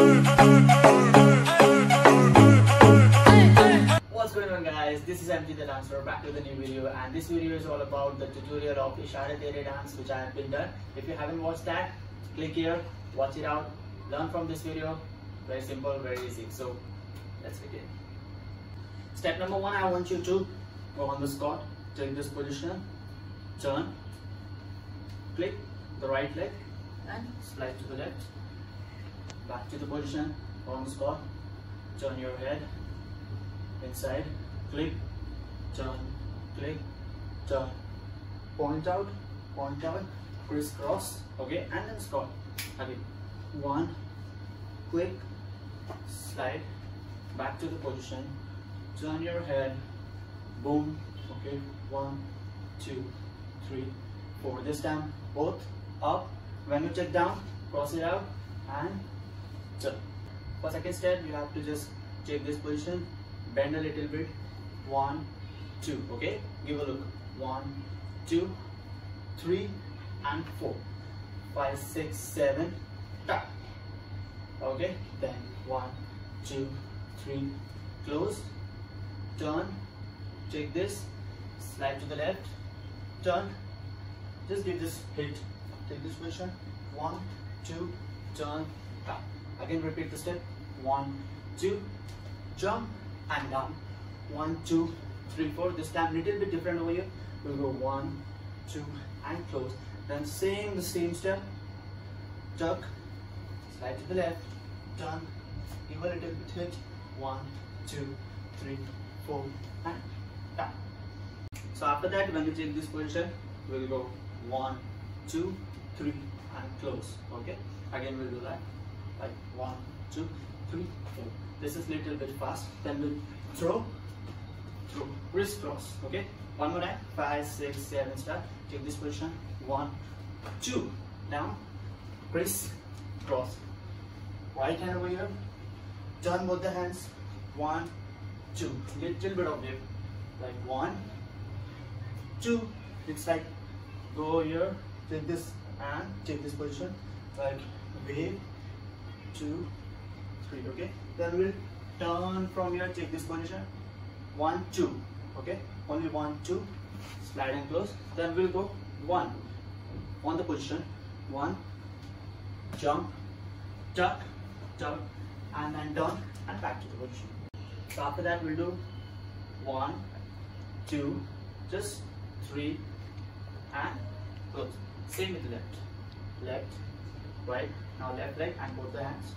What's going on guys, this is MG the dancer back with a new video and this video is all about the tutorial of Ishare Tere dance which I have been done. If you haven't watched that, click here, watch it out, learn from this video. Very simple, very easy. So let's begin. Step number one, I want you to go on the squat, take this position, turn, click the right leg and slide to the left, back to the position, on squat, turn your head inside, click, turn, click, turn, point out, point out, crisscross, okay, and then squat. Again, one, click, slide, back to the position, turn your head, boom, okay, one, two, three, four. This time, both up. When you check down, cross it out and turn. For second step, you have to just take this position, bend a little bit, one, two, okay? Give a look, one, two, three, and four, five, six, seven, tap. Okay, then one, two, three, close, turn, take this, slide to the left, turn, just give this hit, take this position, one, two, turn, tap. Again repeat the step, one, two, jump and down, one, two, three, four. This time little bit different over here. We'll go one, two, and close. Then same the same step, tuck, slide to the left, turn, give a little bit hit, one, two, three, four, and tap. So after that, when you take this position, we'll go one, two, three, and close. Okay. Again, we'll do that like one, two, three, four. This is little bit fast. Then we'll throw, throw, wrist cross. Okay. One more time. Five, six, seven. Start. Take this position. One, two. Down. Wrist cross. Right hand over here. Turn both the hands. One, two. Little bit of dip. Like one, two. It's like go here. Take this and take this position. Like wave two, three, okay? Then we'll turn from here, take this position, one, two, okay? Only one, two, slide and close. Then we'll go one, on the position, one, jump, tuck, tuck, and then turn and back to the position. So after that we'll do one, two, just three, and close. Same with the left, left, right, now left leg and both the hands.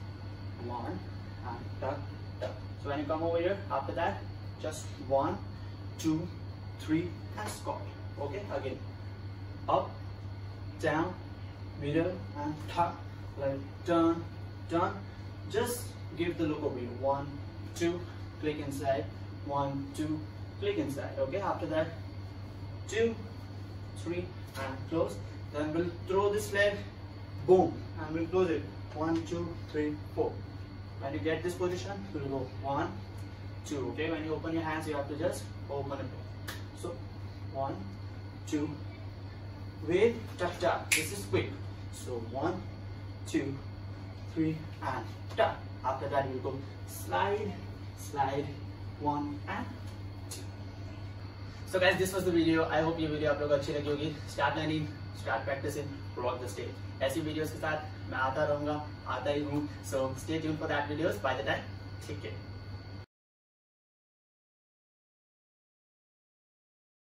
One and tuck, tuck. So when you come over here, after that, just one, two, three, and squat. Okay, again. Up, down, middle, and tuck. Like turn, turn. Just give the look over here. One, two, click inside. One, two, click inside. Okay, after that, two, three, and close. Then we'll throw this leg boom and we'll close it. One two three four. When you get this position we'll go. One two. Okay when you open your hands you have to just open it. So one two. Wait tap tap. This is quick. So one two three and tap. After that you go slide slide. One and so guys this was the video I hope ये video आप लोग अच्छी लगी होगी. Start learning start practice in प्रॉक the stage ऐसी videos के साथ मैं आता रहूँगा, आता ही हूँ. So stay tune for that videos by the time ठीक है